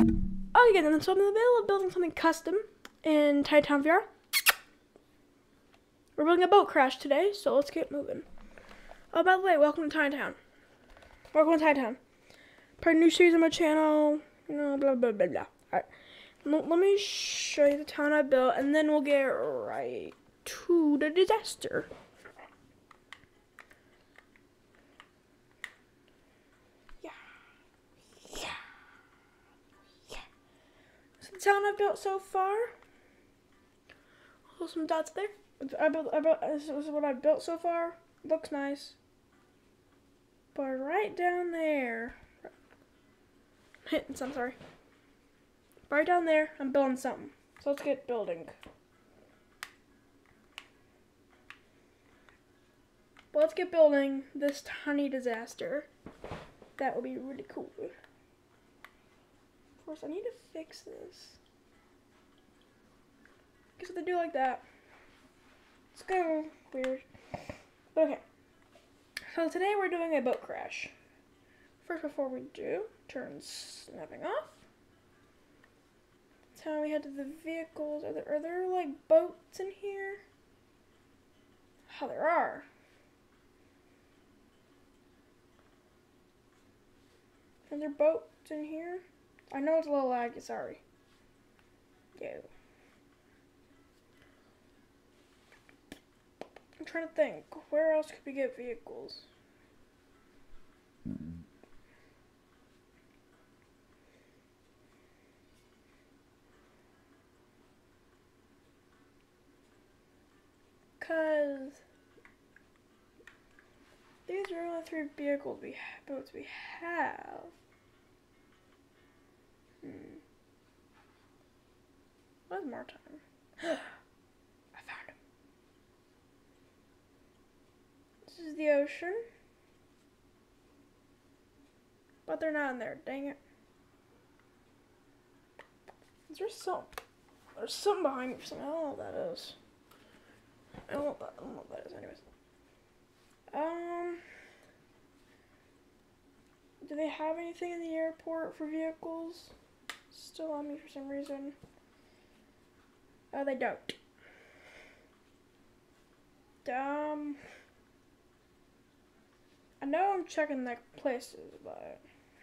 Oh, again, so I'm in the middle of building something custom in Tiny Town VR. We're building a boat crash today, so let's get moving. Oh, by the way, welcome to Tiny Town. Welcome to Tiny Town. Part of new series on my channel. You know, blah blah blah blah. Alright. Let me show you the town I built, and then we'll get right to the disaster. Yeah. Yeah. Yeah. So town I've built so far. Oh, some dots there. I built, I built, this is what I've built so far. Looks nice. But right down there, some, sorry. Right down there, I'm building something. So let's get building. But let's get building this tiny disaster. That would be really cool. Course, I need to fix this. Guess what they do like that. It's kind of weird. But okay. So today we're doing a boat crash. First, before we do, turn snapping off. Tell we head to the vehicles. Are there, are there like boats in here? Oh, there are. Are there boats in here? I know it's a little laggy, sorry. Yeah. I'm trying to think. Where else could we get vehicles? Because these are only three vehicles we boats we have. Hmm. What's more time? I found him. This is the ocean. But they're not in there, dang it. Is there some there's something behind me something. I don't know what that is. I don't that, I don't know what that is anyways. Um do they have anything in the airport for vehicles? Still on me for some reason. Oh, they don't. Um, I know I'm checking like places, but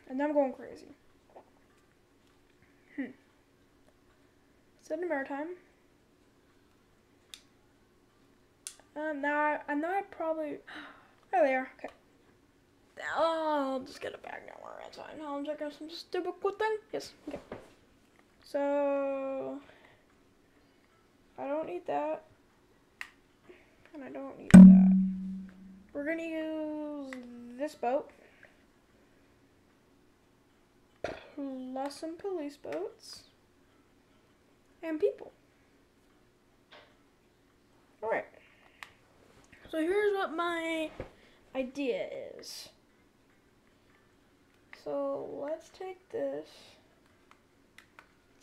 and I'm going crazy. Hmm. In maritime? Um, now I, I know I probably. Oh, they are. Okay. Oh, I'll just get it back. Don't worry, it's fine. I'm checking some stupid good thing. Yes. Okay. So I don't need that, and I don't need that. We're gonna use this boat plus some police boats and people. All right. So here's what my idea is. So let's take this,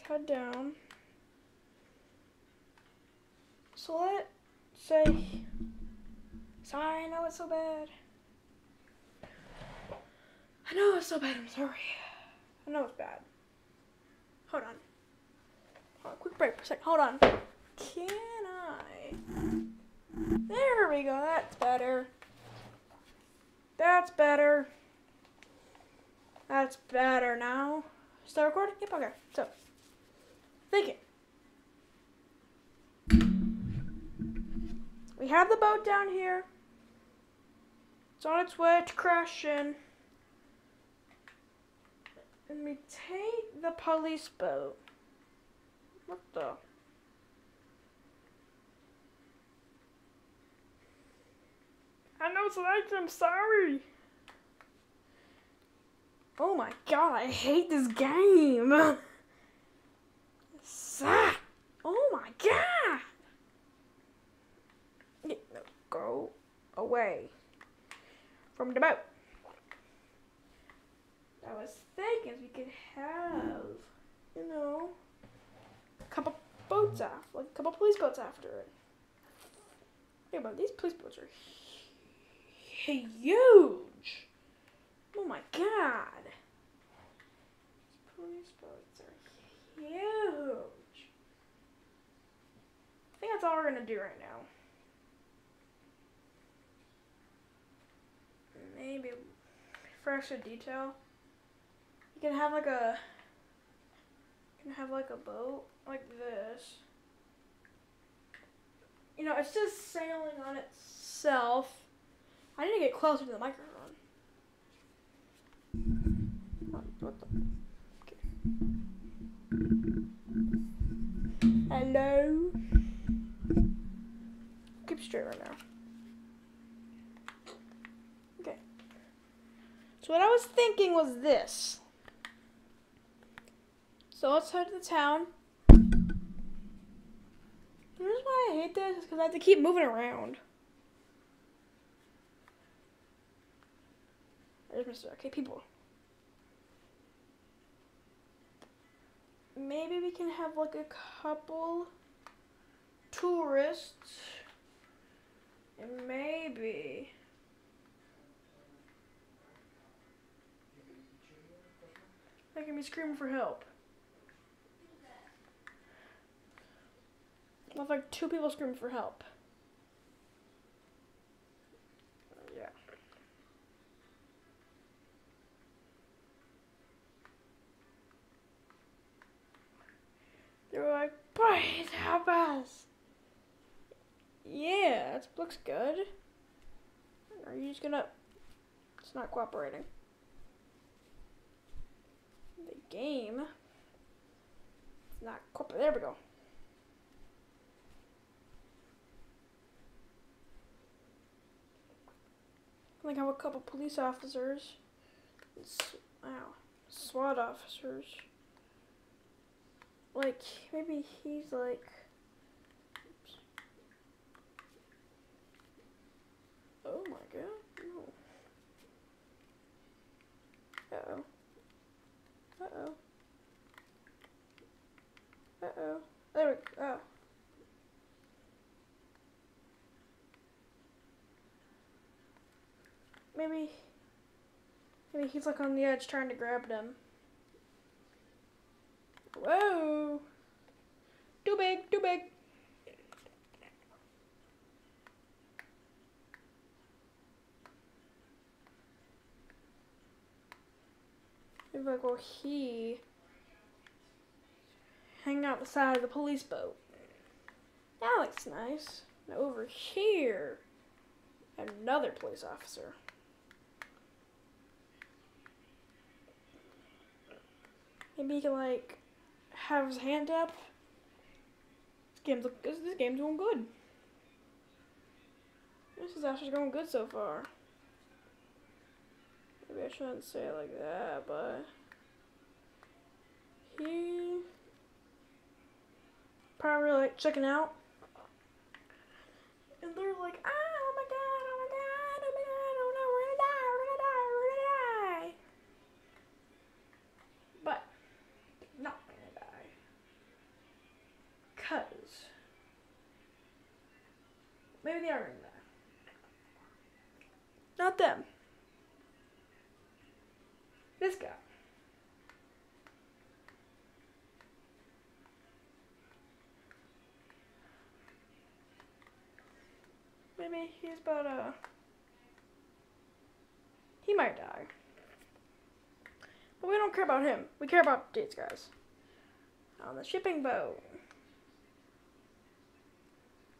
head down. So let's say, sorry, I know it's so bad. I know it's so bad, I'm sorry. I know it's bad. Hold on. Hold on, quick break for a second. Hold on. Can I? There we go, that's better. That's better. That's better now. Start recording? Yep, okay. So, thinking. We have the boat down here. It's on its way to crash in. And we take the police boat. What the? I know it's like I'm sorry. Oh my god, I hate this game. Suck. Oh my god. Go away from the boat. I was thinking we could have, you know, a couple boats after, like a couple police boats after it. Yeah, but these police boats are huge. Oh my god. These police boats are that's all we're gonna do right now. Maybe for extra detail, you can have like a, you can have like a boat like this. You know, it's just sailing on itself. I need to get closer to the microphone. What the? Okay. Hello. Straight right now. Okay. So what I was thinking was this. So let's head to the town. The reason why I hate this is because I have to keep moving around. Okay, people. Maybe we can have like a couple tourists. Maybe. Can be screaming for help. With like two people screaming for help. Yeah. They were like, please help us. Yeah, looks good. Are you just gonna... It's not cooperating. The game... It's not cooperating. There we go. I think I have a couple police officers. Wow. SWAT officers. Like, maybe he's like... Oh my god, no. Uh-oh. Uh-oh. Uh-oh. There we go. Oh. Maybe, maybe he's like on the edge trying to grab them. Whoa! Too big, too big. Maybe I go he hang out the side of the police boat. That looks nice. Now over here, another police officer. Maybe he can like have his hand up. This game's this game's going good. This is actually going good so far. Shouldn't say it like that, but he probably like checking out. And they're like, ah, oh my god, oh my god, oh my god, oh no, we're gonna die, we're gonna die, we're gonna die. But they're not gonna die. Cause maybe they are gonna die. Not them. This guy. Maybe he's about uh he might die. But we don't care about him. We care about these guys. On the shipping boat.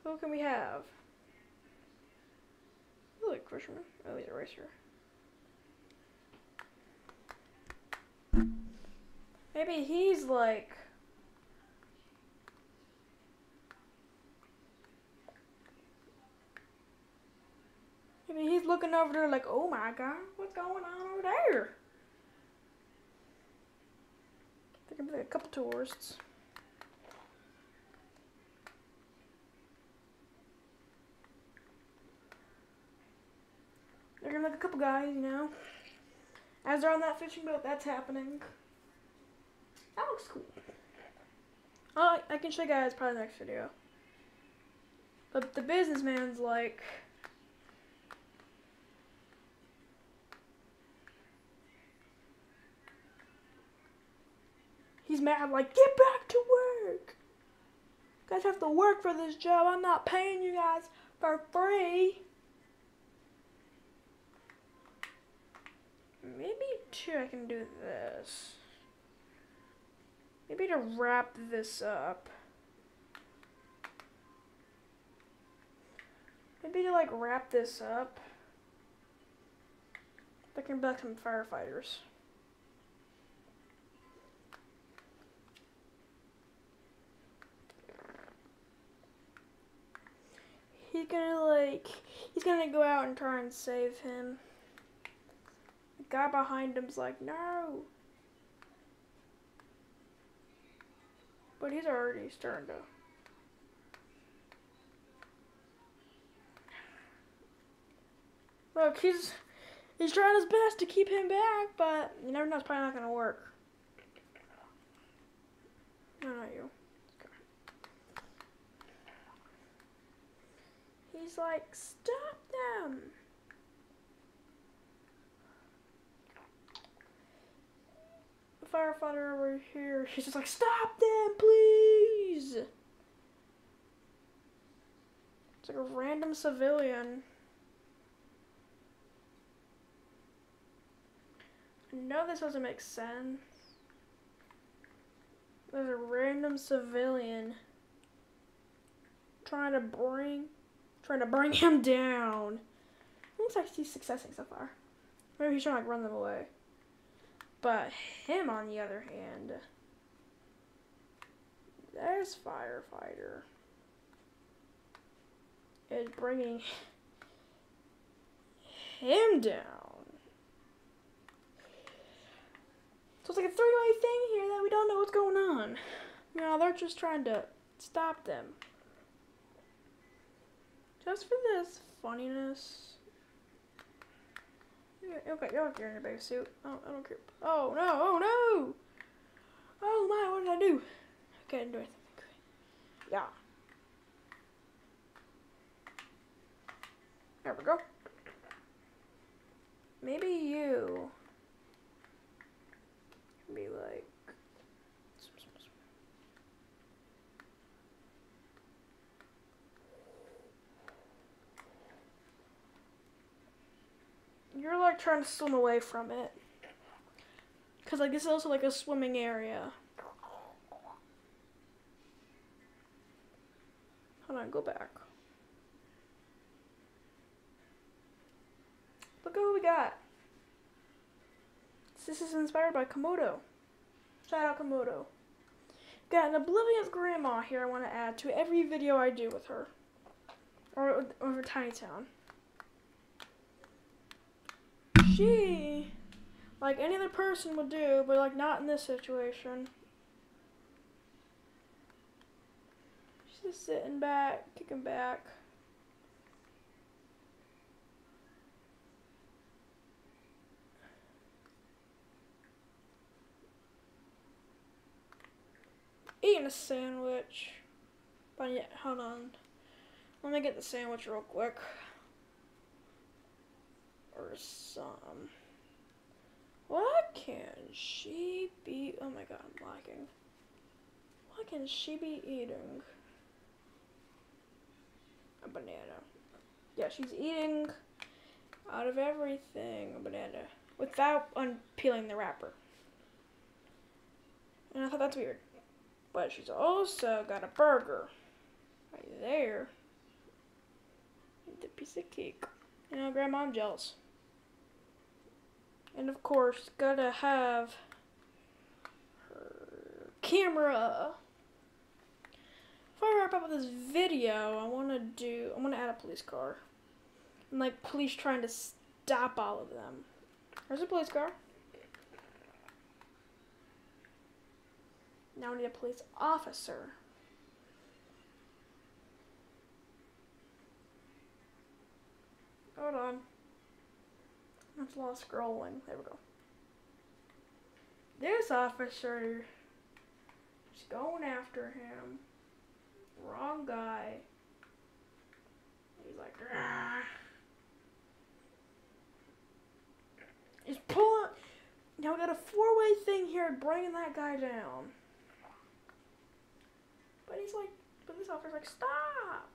Who can we have? Ooh, like Fisherman. Oh, he's a racer. Maybe he's like. Maybe he's looking over there like, oh my god, what's going on over there? There can be a couple tourists. They're gonna like a couple guys, you know. As they're on that fishing boat, that's happening. That looks cool. Oh, I can show you guys probably next video. But the businessman's like... He's mad, like, get back to work! You guys have to work for this job. I'm not paying you guys for free. Maybe too I can do this. To wrap this up. Maybe to like wrap this up. There can be some firefighters. He's gonna like, he's gonna go out and try and save him. The guy behind him's like, no. But he's already starting to. Look, he's he's trying his best to keep him back, but you never know, it's probably not gonna work. No, not you. He's like, stop them. The firefighter over here, he's just like, stop them, please. It's like a random civilian. No, this doesn't make sense. There's a random civilian trying to bring trying to bring him down. Looks like he's successing so far. Maybe he's trying to like, run them away. But him, on the other hand, there's firefighter is bringing him down. So it's like a three-way thing here that we don't know what's going on. You know, they're just trying to stop them. Just for this funniness. Okay, you're in your base suit. I don't care. Oh no! Oh no! Oh my! What did I do? Okay, I didn't do. Yeah. There we go. Maybe you be like you're like trying to swim away from it. Cause like this is also like a swimming area. Hold on, go back. Look at what we got. This is inspired by Komodo. Shout out Komodo. Got an oblivious grandma here I want to add to every video I do with her. Or over Tiny Town she, like any other person would do, but like not in this situation. Just sitting back, kicking back. Eating a sandwich. But yeah, hold on. Let me get the sandwich real quick or some. What can she be? Oh my god, I'm lagging. What can she be eating? A banana. Yeah, she's eating out of everything a banana without unpeeling the wrapper. And I thought that's weird. But she's also got a burger right there. And a piece of cake. You know, Grandma, jealous. And of course, gotta have her camera. Before I wrap up this video, I want to do, I want to add a police car. And like police trying to stop all of them. There's a police car. Now we need a police officer. Hold on. That's a lot of scrolling. There we go. This officer is going after him. Wrong guy. He's like, ah. He's pulling. Now we got a four-way thing here bringing that guy down. But he's like, police officer's like, stop.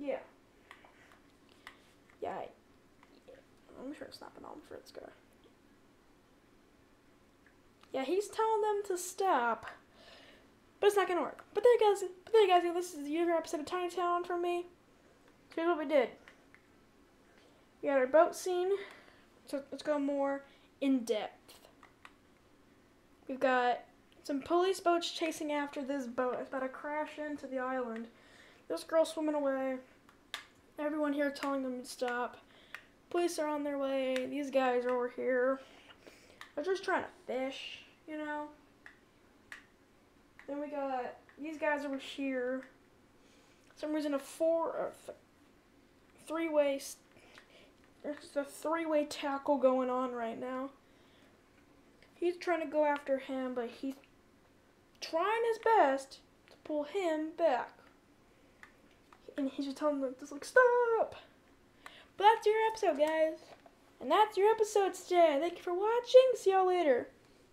Yeah. Yeah. I, yeah. I'm sure it's not been on for this guy. Yeah, he's telling them to stop. But it's not gonna work. But there you guys, but there you guys, this is the episode of Tiny Town for me. Here's what we did. We had our boat scene. So let's go more in depth. We've got some police boats chasing after this boat. It's about to crash into the island. This girl swimming away. Everyone here telling them to stop. Police are on their way. These guys are over here. They're just trying to fish, you know. Then we got these guys over here. For some reason a four or th three way. There's a three way tackle going on right now. He's trying to go after him, but he's trying his best to pull him back. And he's just telling them, just like, stop! But that's your episode, guys. And that's your episode today. Thank you for watching. See y'all later.